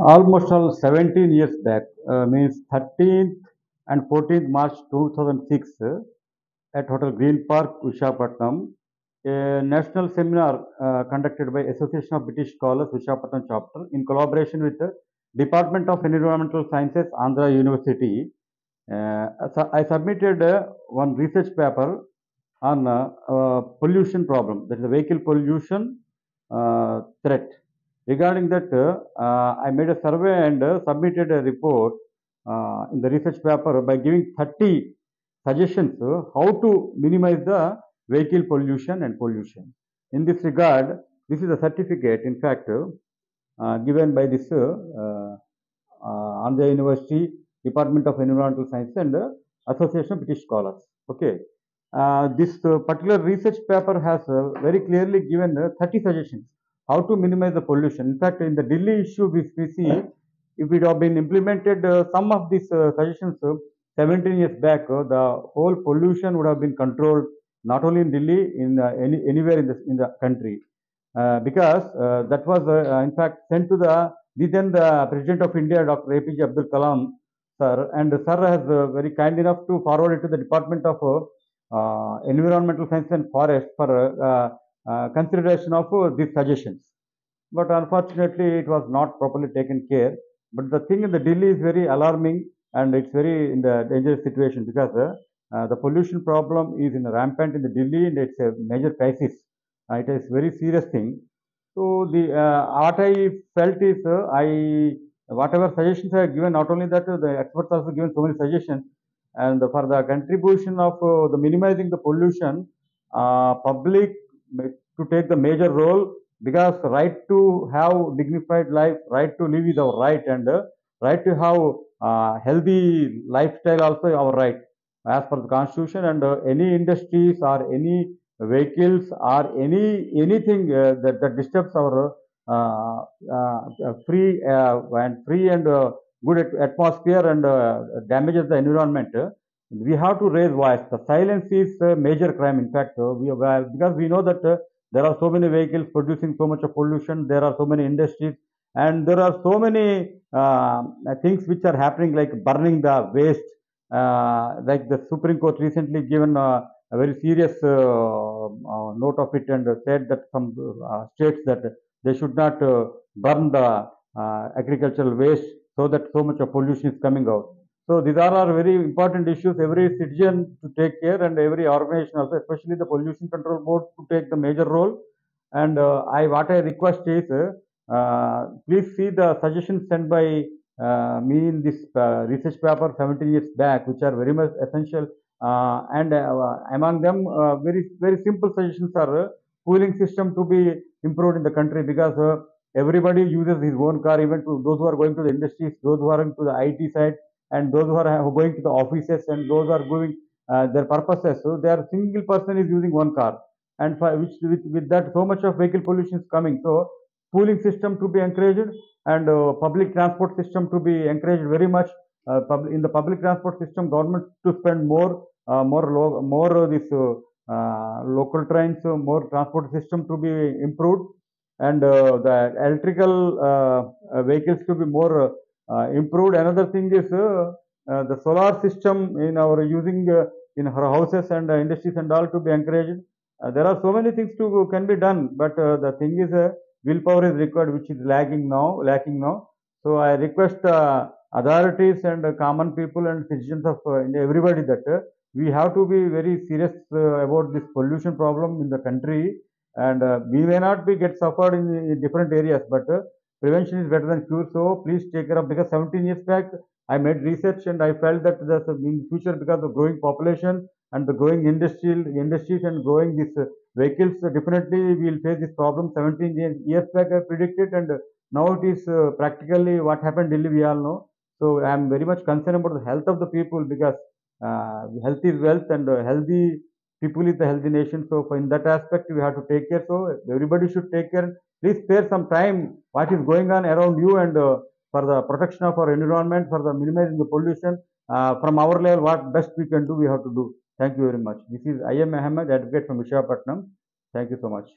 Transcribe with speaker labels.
Speaker 1: almost all 17 years back, uh, means 13th and 14th March 2006, uh, at Hotel Green Park, Visakhapatnam, a national seminar uh, conducted by Association of British Scholars, Visakhapatnam chapter, in collaboration with the Department of Environmental Sciences, Andhra University. Uh, so I submitted uh, one research paper on uh, pollution problem, that is vehicle pollution threat. Regarding that, uh, I made a survey and uh, submitted a report uh, in the research paper by giving 30 suggestions how to minimize the vehicle pollution and pollution. In this regard, this is a certificate, in fact, uh, given by this uh, uh, Andhra University Department of Environmental Science and uh, Association of British Scholars. Okay. This particular research paper has very clearly given uh, 30 suggestions how to minimize the pollution. In fact, in the Delhi issue, we, we see if it have been implemented, uh, some of these uh, suggestions uh, 17 years back, uh, the whole pollution would have been controlled not only in Delhi, in uh, any, anywhere in the, in the country. Uh, because uh, that was in fact sent to the then the President of India, Dr. APJ Abdul Kalam, sir, and sir has uh, very kind enough to forward it to the Department of Environmental Science and Forest for consideration of uh, these suggestions. But unfortunately, it was not properly taken care. But the thing in the Delhi is very alarming and it's very in the dangerous situation because uh, uh, the pollution problem is in rampant in the Delhi and it's a major crisis. Uh, it is very serious thing. So the uh, what I felt is uh, I whatever suggestions I have given, not only that uh, the experts also given so many suggestions, and for the contribution of uh, the minimizing the pollution, uh, public to take the major role because right to have dignified life, right to live is our right, and uh, right to have uh, healthy lifestyle also our right. As per the constitution and uh, any industries or any vehicles or any anything uh, that, that disturbs our uh, uh, free and free and good atmosphere and damages the environment we have to raise voice. The silence is a major crime. In fact uh, we are, because we know that uh, there are so many vehicles producing so much of pollution there are so many industries and there are so many uh, things which are happening like burning the waste. Uh, like the Supreme Court recently given uh, a very serious uh, uh, note of it and said that some uh, states that they should not uh, burn the uh, agricultural waste so that so much of pollution is coming out. So these are are very important issues. Every citizen to take care and every organization also, especially the pollution control board, to take the major role. And uh, I what I request is, uh, please see the suggestions sent by uh, me in this uh, research paper 17 years back, which are very much essential. Uh, and uh, among them, uh, very very simple suggestions are uh, cooling system to be improved in the country because uh, everybody uses his own car, even to those who are going to the industries, those who are into the IT side, and those who are going to the offices, and those who are going uh, their purposes. So their single person is using one car, and for which with, with that so much of vehicle pollution is coming. So pooling system to be encouraged and uh, public transport system to be encouraged very much. Uh, pub- in the public transport system, government to spend more, uh, more, lo- more this uh, uh, local trains, more transport system to be improved, and the electrical vehicles to be more improved. Another thing is uh, uh, the solar system in our using uh, in our houses and uh, industries and all to be encouraged. Uh, there are so many things to can be done, but uh, the thing is uh, willpower is required, which is lagging now. Lacking now. So I request the authorities and uh, common people and citizens of uh, everybody that uh, we have to be very serious uh, about this pollution problem in the country. And uh, we may not be get suffered in, in different areas, but uh, prevention is better than cure. So please take care of because 17 years back I made research and I felt that the in future because of growing population and the growing industrial industries and growing these uh, vehicles, uh, definitely we will face this problem. 17 years, years back I predicted and now it is uh, practically what happened Delhi we all know. So I am very much concerned about the health of the people because uh, health is wealth and uh, healthy people is the healthy nation. So in that aspect we have to take care. So everybody should take care. Please spare some time what is going on around you and uh, for the protection of our environment, for the minimizing the pollution. Uh, from our level, what best we can do, we have to do. Thank you very much. This is I.M. Ahmed, advocate from Visakhapatnam. Thank you so much.